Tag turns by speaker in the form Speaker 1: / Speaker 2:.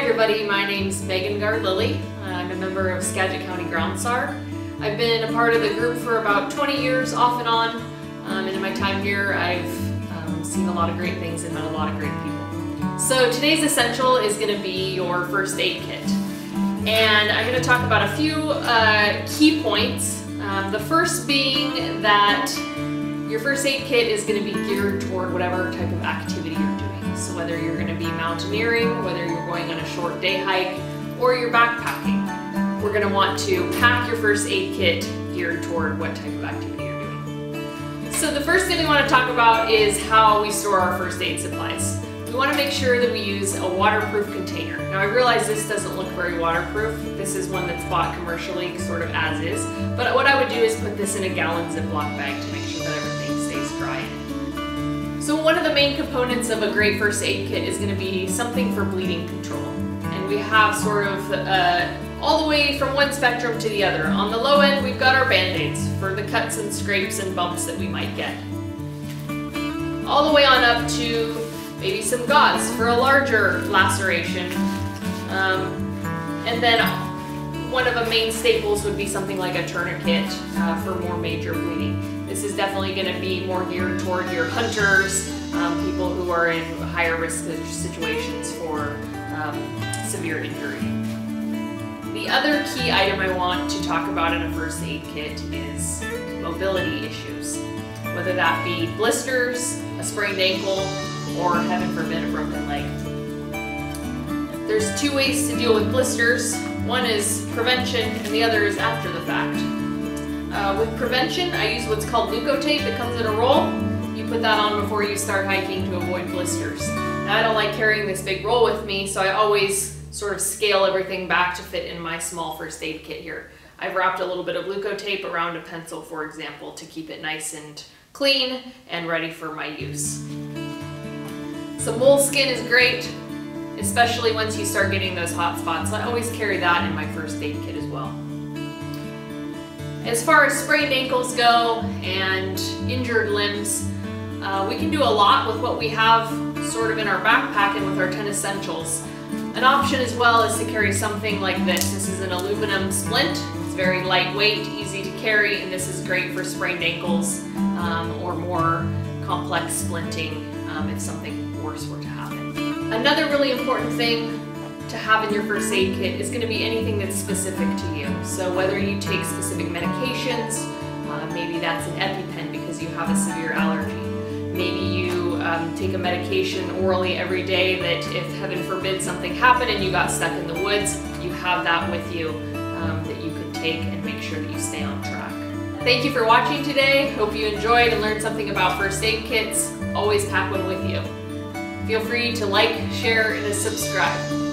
Speaker 1: everybody, my name's Megan Gard-Lilly. I'm a member of Skagit County Ground SAR. I've been a part of the group for about 20 years off and on, um, and in my time here I've um, seen a lot of great things and met a lot of great people. So today's essential is going to be your first aid kit. And I'm going to talk about a few uh, key points. Um, the first being that your first aid kit is going to be geared toward whatever type of activity you're whether you're going to be mountaineering, whether you're going on a short day hike, or you're backpacking, we're going to want to pack your first aid kit geared toward what type of activity you're doing. So the first thing we want to talk about is how we store our first aid supplies. We want to make sure that we use a waterproof container. Now I realize this doesn't look very waterproof. This is one that's bought commercially sort of as is. But what I would do is put this in a gallon Ziploc bag to make sure that everything stays dry the main components of a great first aid kit is going to be something for bleeding control. And we have sort of uh, all the way from one spectrum to the other. On the low end, we've got our band-aids for the cuts and scrapes and bumps that we might get. All the way on up to maybe some gauze for a larger laceration. Um, and then one of the main staples would be something like a tourniquet uh, for more major bleeding. This is definitely going to be more geared toward your hunters, um, people who are in higher risk situations for um, severe injury. The other key item I want to talk about in a first aid kit is mobility issues, whether that be blisters, a sprained ankle, or heaven forbid a broken leg. There's two ways to deal with blisters. One is prevention and the other is after the fact. Uh, with prevention, I use what's called Leukotape It comes in a roll. Put that on before you start hiking to avoid blisters. Now I don't like carrying this big roll with me, so I always sort of scale everything back to fit in my small first aid kit here. I've wrapped a little bit of Leukotape around a pencil, for example, to keep it nice and clean and ready for my use. Some moleskin is great, especially once you start getting those hot spots. I always carry that in my first aid kit as well. As far as sprained ankles go and injured limbs, uh, we can do a lot with what we have sort of in our backpack and with our 10 essentials. An option as well is to carry something like this. This is an aluminum splint. It's very lightweight, easy to carry, and this is great for sprained ankles um, or more complex splinting um, if something worse were to happen. Another really important thing to have in your first aid kit is going to be anything that's specific to you. So whether you take specific medications, uh, maybe that's an EpiPen because you have a severe allergy. Maybe you um, take a medication orally every day that if heaven forbid something happened and you got stuck in the woods, you have that with you um, that you can take and make sure that you stay on track. Thank you for watching today. Hope you enjoyed and learned something about first aid kits. Always pack one with you. Feel free to like, share, and subscribe.